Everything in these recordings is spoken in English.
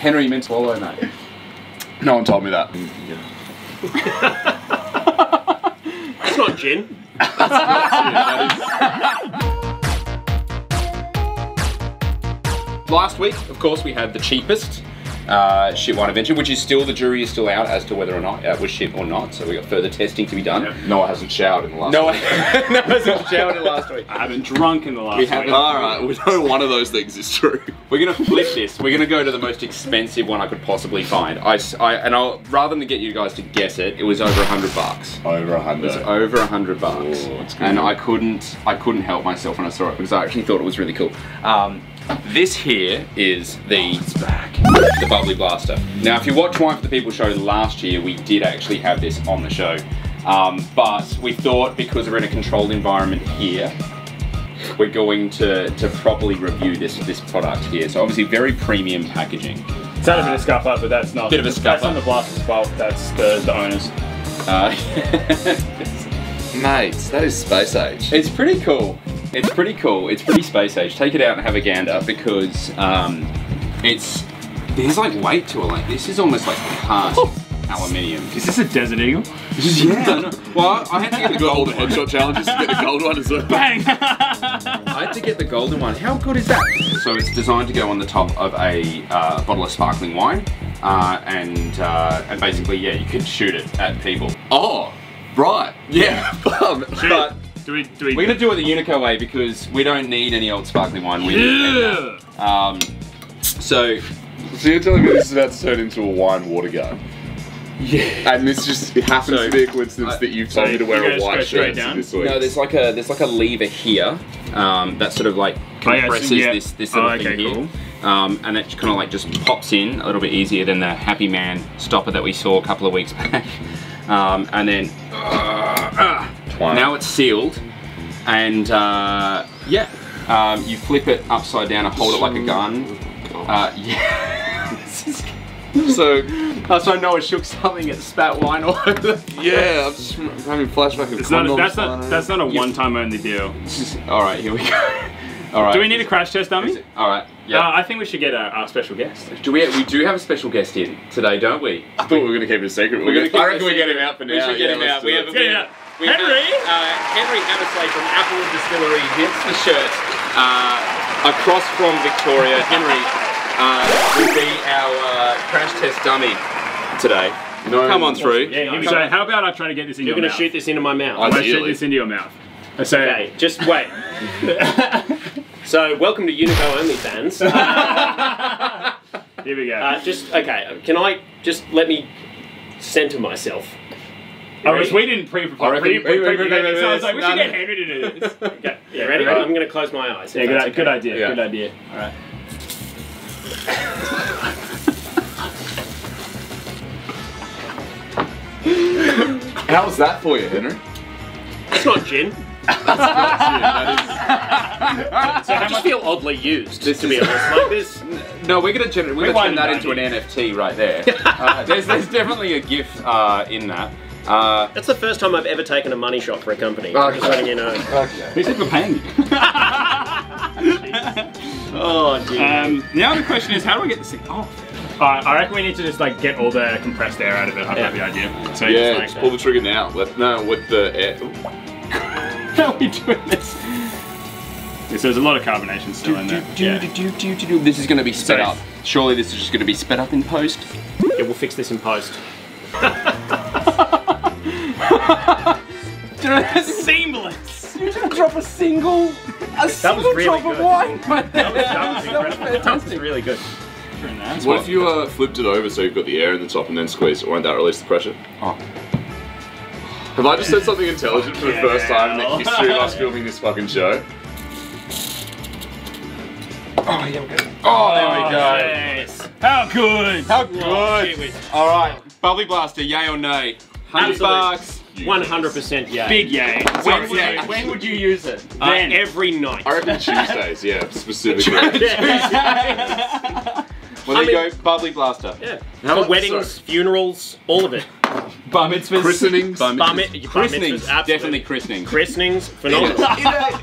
Henry, you meant to swallow, mate. No one told me that. Mm, it's not gin. Last week, of course, we had the cheapest uh, shit wine adventure, which is still the jury is still out as to whether or not it was shit or not. So we got further testing to be done. Noah hasn't showered in the last No, week. no, wasn't showered in last week. I haven't drunk in the last We week. haven't. Alright, we know one of those things is true. We're gonna flip this. We're gonna go to the most expensive one I could possibly find. I, s- I- and I'll rather than get you guys to guess it, it was over a hundred bucks. Over a hundred. It was over a hundred bucks, Ooh, that's good. and I couldn't, I couldn't help myself when I saw it because I actually thought it was really cool. Um, this here is the the bubbly blaster. Now, if you watch Wine for the People show last year, we did actually have this on the show, um, but we thought because we're in a controlled environment here, we're going to to properly review this this product here. So obviously, very premium packaging. It's had a bit of scuff up, but that's not. Bit of a scuff That's not up. the blast as well. That's the, the owners. Uh, Mate, that is space age. It's pretty cool. It's pretty cool. It's pretty space age. Take it out and have a gander because um, it's there's like weight to it. Like this is almost like cast aluminium. Is this a Desert Eagle? Yeah. Well, I had to get the Got all the gold one. headshot challenges to get the gold one as well. Bang! I had to get the golden one. How good is that? So it's designed to go on the top of a uh, bottle of sparkling wine, uh, and uh, and basically, yeah, you could shoot it at people. Oh, right. Yeah. Um, But do we? Do we? we're gonna do it the Unico way because we don't need any old sparkling wine. We need yeah. um, so so you're telling me this is about to turn into a wine water gun? yeah. And this just it happens So, to be a coincidence I- that you've told so me to wear a white shirt down? this week. No, there's like a there's like a lever here um, that sort of like Oh, yeah, so- compresses yeah. this this little Oh, thing okay, here, cool. um, and it kind of like just pops in a little bit easier than the Happy Man stopper that we saw a couple of weeks back. Um, and then Wow. now it's sealed, and uh, yeah, um, you flip it upside down and hold it like a gun. Uh, yeah. So That's why Noah shook something and spat wine all over yeah, I'm just having flashback of It's not. A, that's flying not. That's not a one-time only deal. All right, here we go. All right. Do we need a crash test, dummy? All right. Yeah. Uh, I think we should get our, our special guest. do we? We do have a special guest in today, don't we? I thought we were gonna keep it a secret. We're gonna keep I reckon a we get him out for now. We should get Yeah, him out. We it. have a Let's get him out. we Henry! Have, uh, Henry Hammersley from Applewood Distillery, hence the shirt. Uh, across from Victoria, Henry uh, will be our uh, crash test dummy today. No, Come on through. Yeah, here So go. how about I try to get this in You're your gonna mouth? shoot this into my mouth. I'm gonna shoot this into your mouth. I say, Okay, just wait. so, welcome to Unico OnlyFans. here we go. Uh, just okay. Can I just let me center myself? Oh, which we didn't pre I pre reckon- pre wait, wait, pre wait, wait, So I was like, we no, should no. get Henry to do this. Okay, you ready? Ready? I'm gonna close my eyes. Yeah, good, that's i- good idea. Yeah. Good idea. All right. How was that for you, Henry? It's not gin. So I just much? feel oddly used, This to be honest. Like this. No, we're gonna gener- we're We're gonna turn that into an. NFT right there. uh, there's there's definitely a GIF uh, in that. Uh, That's the first time I've ever taken a money shot for a company. Okay. Just letting you know. Okay. Who said we're paying you? Oh, dear. Um, now the question is, how do I get this thing off? Uh, I reckon we need to just like get all the compressed air out of it. I've got the idea. So Yeah, just just pull the trigger now. Let, no, with the air. how are we doing this? Yeah, so there's a lot of carbonation still in there. Yeah. This is gonna be sped Sorry. up. Surely this is just gonna be sped up in post. yeah, we'll fix this in post. Seamless. You didn't drop a single, a That was single really drop of good. wine. That was, that was incredible. That was really good. What if you uh, flipped it over so you've got the air in the top and then squeeze it? Won't that release the pressure? Oh. Have I just said something intelligent for the first time in the Hell. history of us filming this fucking show? Oh, here we go. Oh, there we go. Yes. How good. How Oh, good. shit, All right, bubbly blaster, yay or nay? Hundred Absolute. bucks. 100% yeah. Big yay. When, When, would you, when would you use it? Uh, Then. every night. I reckon Tuesdays, yeah, specifically. yeah. Well, I there you mean- go, bubbly blaster. yeah. How For weddings, sorry. funerals, all of it. Bar mitzvahs. Christenings. Bar Bar mitzvahs. mi- bar Christenings. mitzvahs. Definitely christening. Christenings, phenomenal.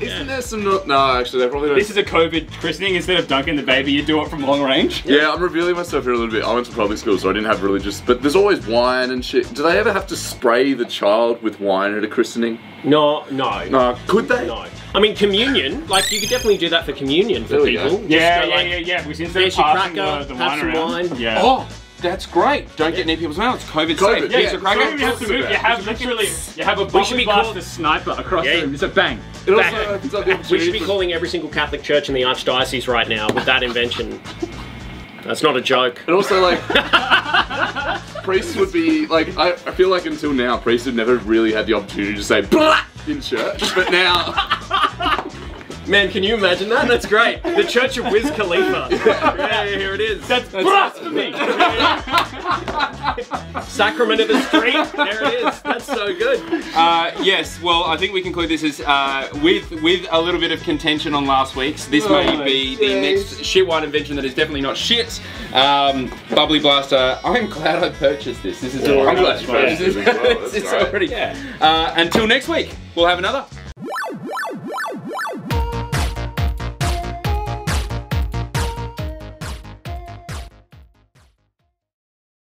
Isn't there some? No, no, actually, they probably don't. This is a COVID christening. Instead of dunking the baby, you do it from long range. Yeah, I'm revealing myself here a little bit. I went to public school, so I didn't have religious, but there's always wine and shit. Do they ever have to spray the child with wine at a christening? No, no, No, could they? no. I mean, communion. Like you could definitely do that for communion for There people. Just Yeah, go, yeah, like, yeah, yeah. Because instead of There's your passing cracker, the, the have wine some around, wine. yeah. Oh, that's great. Don't get near people's mouths. COVID, COVID, safe. yeah. Piece of cracker. So- You have to move. You have literally, you have a should bubbly be blaster called- sniper across Yeah. the room. It's a bang. It also Back- opens up the We should be calling every single Catholic church in the archdiocese right now with that invention. That's not a joke. And also, like, priests would be like. I, I feel like until now, priests have never really had the opportunity to say blah in church, but now. Man, can you imagine that? That's great. The Church of Wiz Khalifa. yeah, here it is. That's blasphemy. Sacrament of the Street. There it is. That's so good. Uh, yes, well, I think we conclude this as uh, with with a little bit of contention on last week's. This may Oh, be the next shit wine invention that is definitely not shit. Um, Bubbly Blaster. I'm glad I purchased this. This is Yeah, I'm I'm glad you purchased this. purchased well. it's That's it's great. already. Uh, until next week, we'll have another.